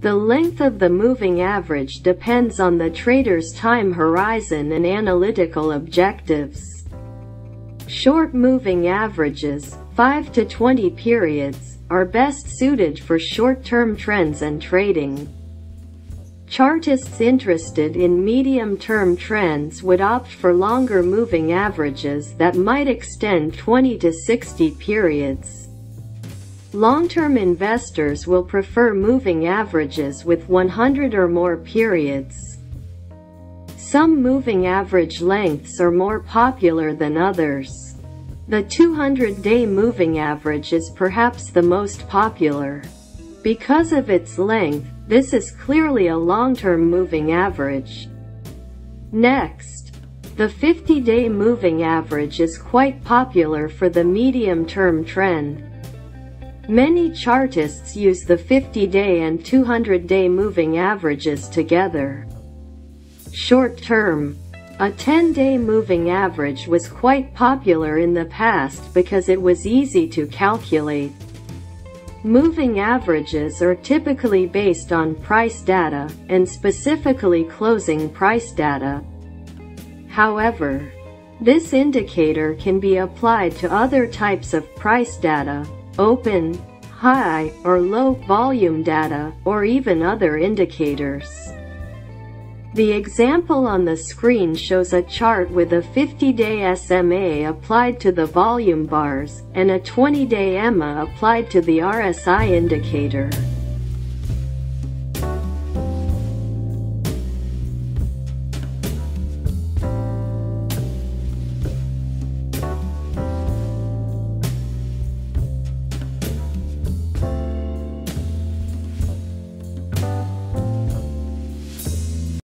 The length of the moving average depends on the trader's time horizon and analytical objectives. Short moving averages, 5 to 20 periods, are best suited for short-term trends and trading. Chartists interested in medium-term trends would opt for longer moving averages that might extend 20 to 60 periods. Long-term investors will prefer moving averages with 100 or more periods. Some moving average lengths are more popular than others. The 200-day moving average is perhaps the most popular. Because of its length, this is clearly a long-term moving average. Next, the 50-day moving average is quite popular for the medium-term trend. Many chartists use the 50-day and 200-day moving averages together. Short-term, a 10-day moving average was quite popular in the past because it was easy to calculate. Moving averages are typically based on price data, and specifically closing price data. However, this indicator can be applied to other types of price data, open, high, or low volume data, or even other indicators. The example on the screen shows a chart with a 50-day SMA applied to the volume bars, and a 20-day EMA applied to the RSI indicator.